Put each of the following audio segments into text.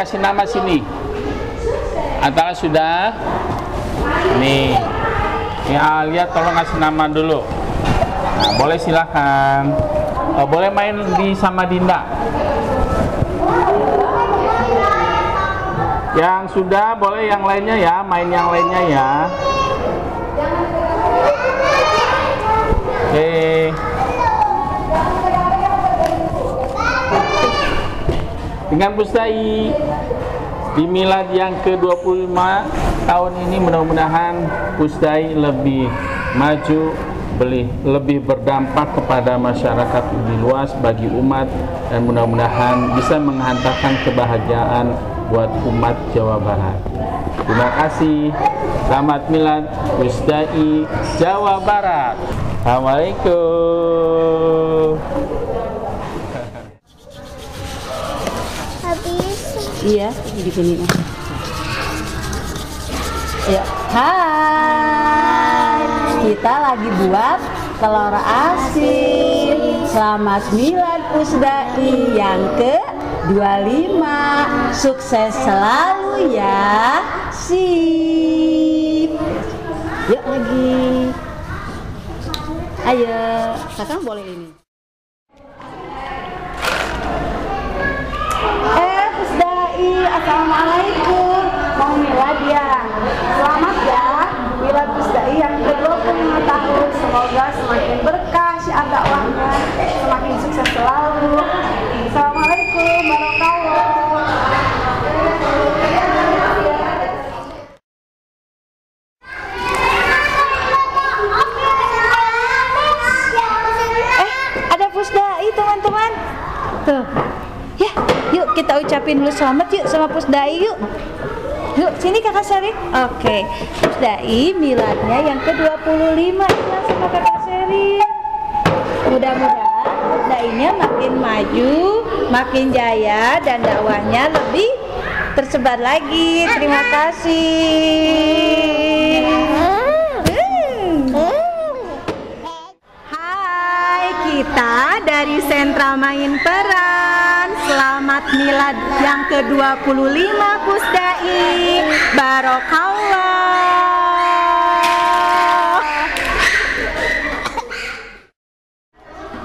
kasih nama sini. Antara sudah. Nih. Ini Alia tolong kasih nama dulu. Nah, boleh silahkan. Oh, boleh main di sama Dinda. Yang sudah boleh yang lainnya ya, main yang lainnya ya. Oke. Dengan Pusdai di milad yang ke-25 tahun ini mudah-mudahan Pusdai lebih maju lebih berdampak kepada masyarakat lebih luas bagi umat dan mudah-mudahan bisa menghantarkan kebahagiaan buat umat Jawa Barat. Terima kasih. Selamat milad Pusdai Jawa Barat. Assalamualaikum. Iya, di sini. Ya. Hai. Kita lagi buat telur asin. Selamat milad Pusdai yang ke 25. Sukses selalu ya. Sip. Yuk lagi. Ayo, kakak boleh ini. Assalamualaikum. Mau milad ya? Selamat ya, milad Pusdai yang ke-25 tahun. Semoga semakin berkah syiar dakwahnya, semakin sukses selalu. Assalamualaikum warahmatullahi Eh, ada Pusdai teman-teman. Tuh. Kita ucapin dulu selamat yuk sama Pusdai yuk. Yuk, sini Kakak Seri. Oke. Pusdai miladnya yang ke-25 ya sama Kakak Seri. Mudah-mudahan Pusdainya makin maju, makin jaya dan dakwahnya lebih tersebar lagi. Terima kasih. Hai, kita dari Sentra Main Peran. Selamat milad yang ke-25 Pusdai. Barokallah.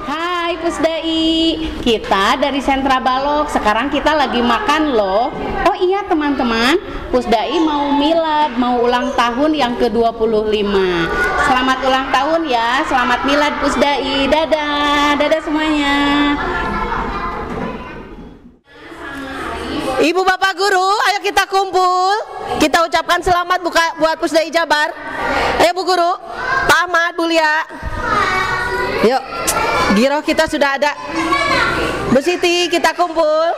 Hai Pusdai, kita dari Sentra Balok. Sekarang kita lagi makan loh. Oh iya teman-teman, Pusdai mau milad, mau ulang tahun yang ke-25. Selamat ulang tahun ya, selamat milad Pusdai. Dadah, dadah semuanya. Ibu Bapak Guru, ayo kita kumpul. Kita ucapkan selamat buka buat Pusdai Jabar. Ayo Bu Guru, Pak Ahmad, Bu Lia. Yuk, Giro kita sudah ada. Bu Siti, kita kumpul.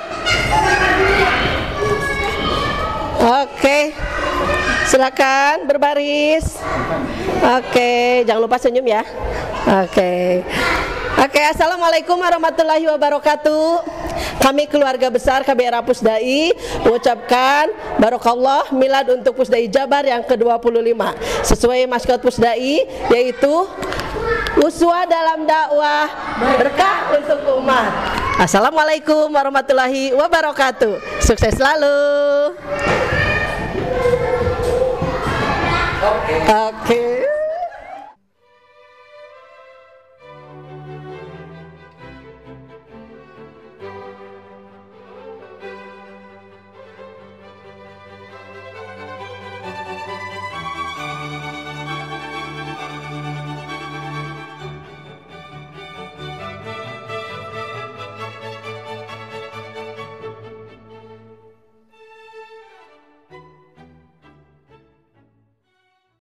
Oke, silakan berbaris. Oke, jangan lupa senyum ya. Oke. Oke, Assalamualaikum warahmatullahi wabarakatuh. Kami keluarga besar KBRA Pusdai mengucapkan Barokallah milad untuk Pusdai Jabar yang ke-25 Sesuai maskot Pusdai yaitu Uswa dalam dakwah berkah untuk umat. Assalamualaikum warahmatullahi wabarakatuh. Sukses selalu. Oke